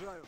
Уезжаю.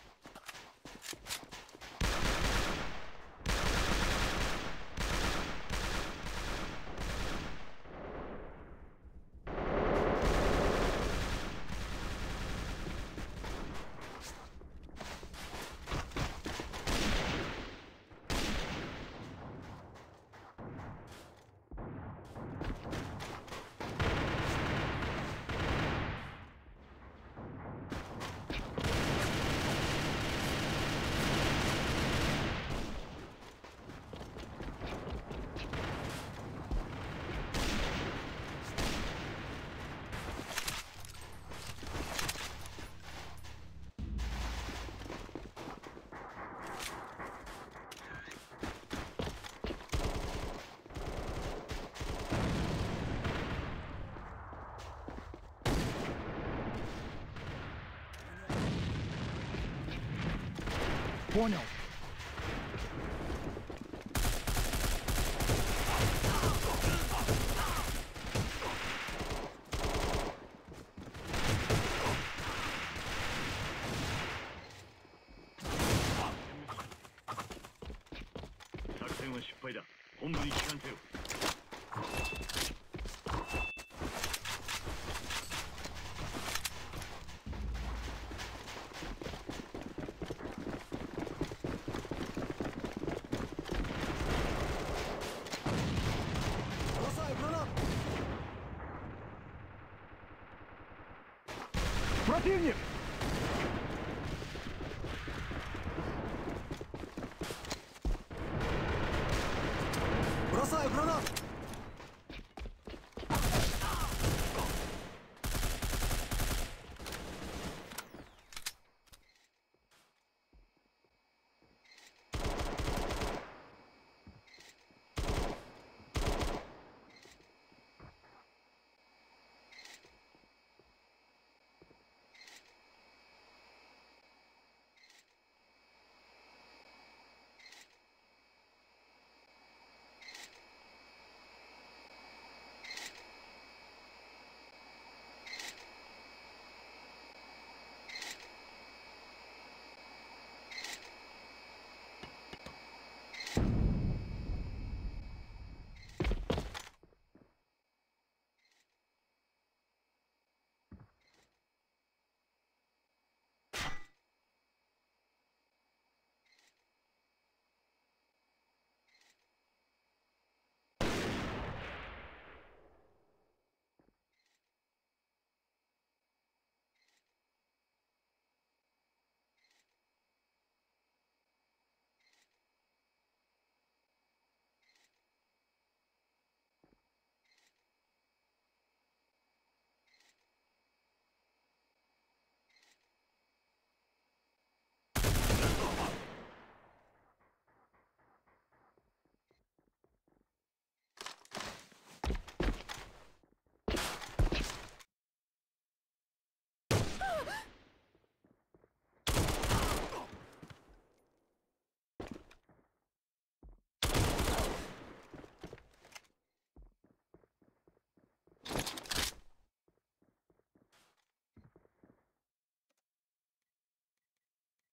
Понял. Противник!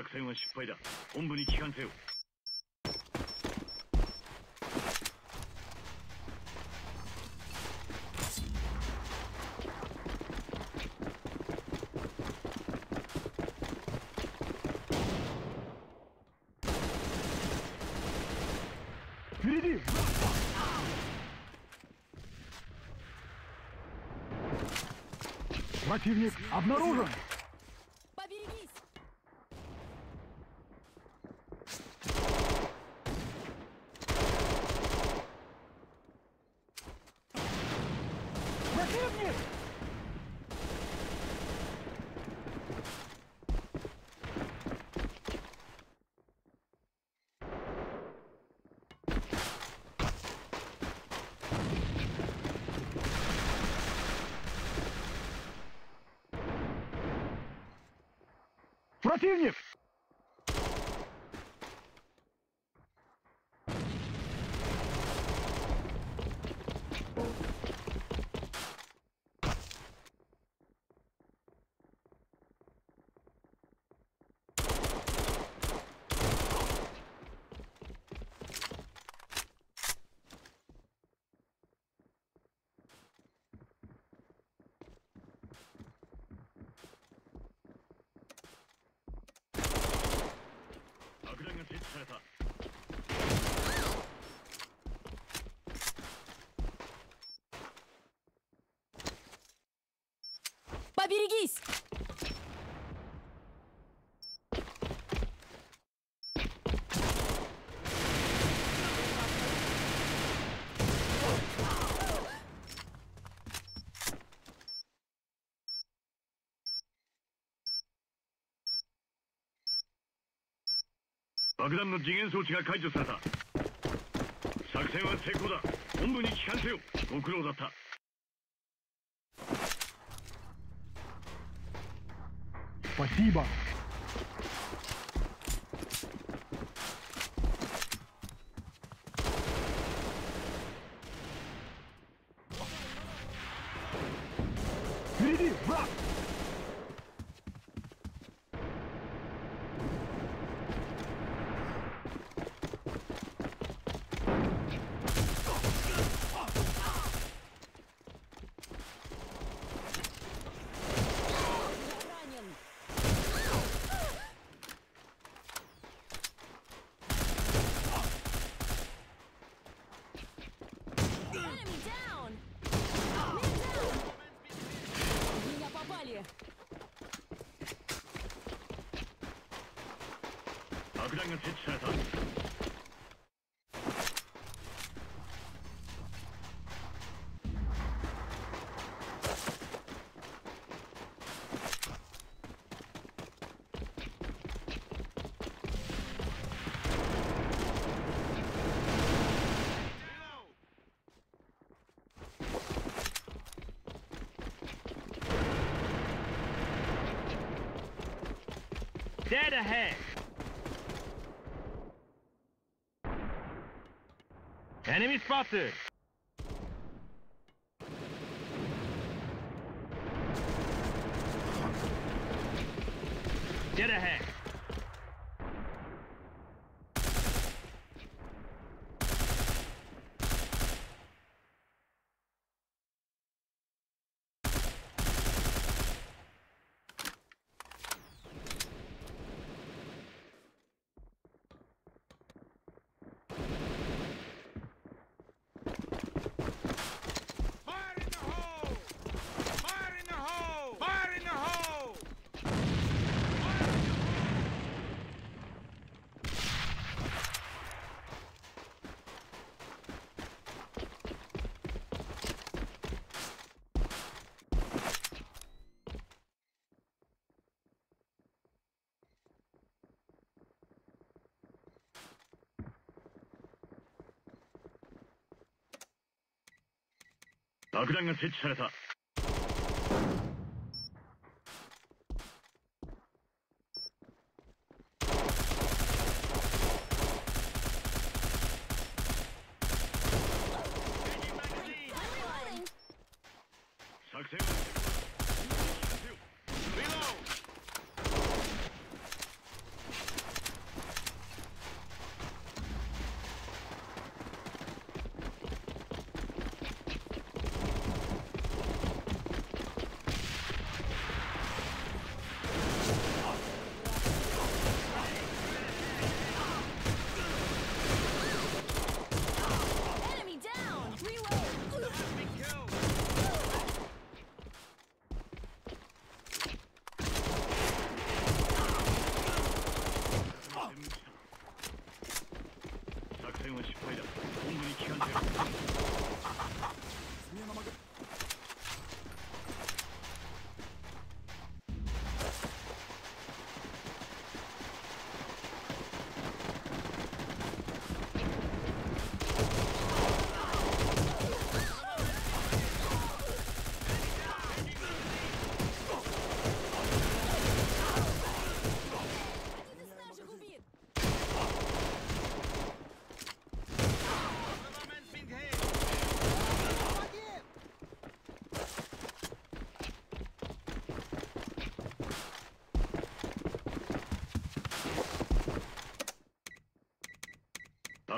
作戦は失敗だ本部に帰還せよ Противник обнаружен! Противник! 爆弾の次元装置が解除された作戦は成功だ本部に帰還せよご苦労だった Спасибо. Впереди, враг! Verlängert Hitschalter. Dead ahead! Enemy spotted! Get ahead! 爆弾が設置された。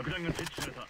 爆弾が設置された